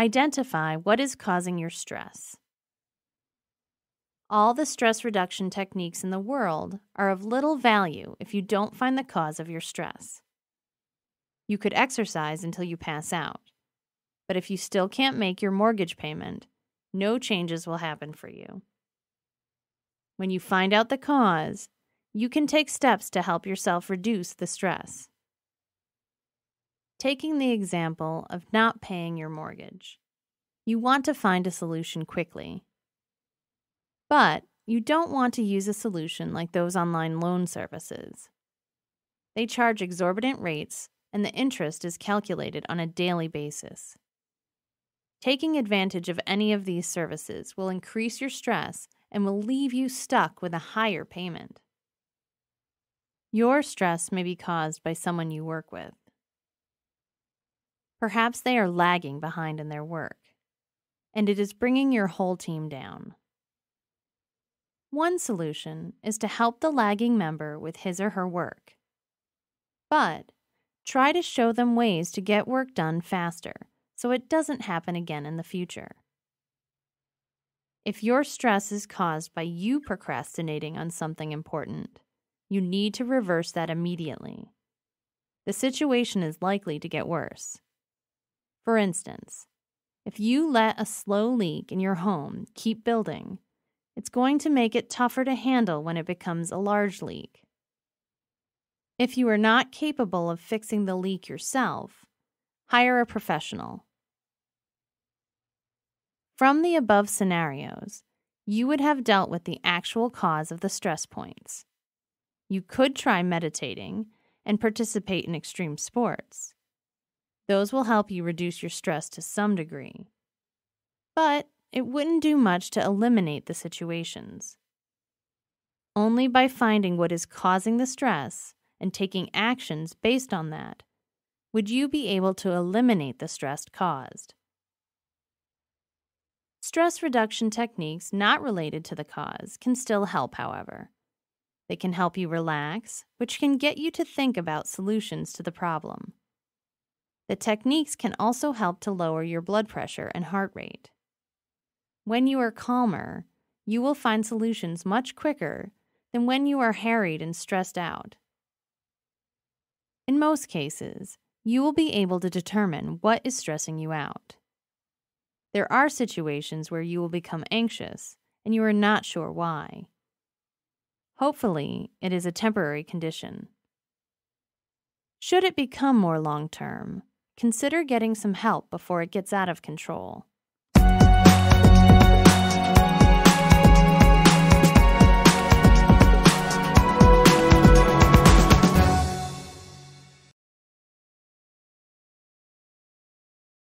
Identify what is causing your stress. All the stress reduction techniques in the world are of little value if you don't find the cause of your stress. You could exercise until you pass out, but if you still can't make your mortgage payment, no changes will happen for you. When you find out the cause, you can take steps to help yourself reduce the stress. Taking the example of not paying your mortgage, you want to find a solution quickly. But you don't want to use a solution like those online loan services. They charge exorbitant rates, and the interest is calculated on a daily basis. Taking advantage of any of these services will increase your stress and will leave you stuck with a higher payment. Your stress may be caused by someone you work with. Perhaps they are lagging behind in their work, and it is bringing your whole team down. One solution is to help the lagging member with his or her work. But try to show them ways to get work done faster so it doesn't happen again in the future. If your stress is caused by you procrastinating on something important, you need to reverse that immediately. The situation is likely to get worse. For instance, if you let a slow leak in your home keep building, it's going to make it tougher to handle when it becomes a large leak. If you are not capable of fixing the leak yourself, hire a professional. From the above scenarios, you would have dealt with the actual cause of the stress points. You could try meditating and participate in extreme sports. Those will help you reduce your stress to some degree. But it wouldn't do much to eliminate the situations. Only by finding what is causing the stress and taking actions based on that would you be able to eliminate the stress caused. Stress reduction techniques not related to the cause can still help, however. They can help you relax, which can get you to think about solutions to the problem. The techniques can also help to lower your blood pressure and heart rate. When you are calmer, you will find solutions much quicker than when you are harried and stressed out. In most cases, you will be able to determine what is stressing you out. There are situations where you will become anxious and you are not sure why. Hopefully, it is a temporary condition. Should it become more long term, consider getting some help before it gets out of control.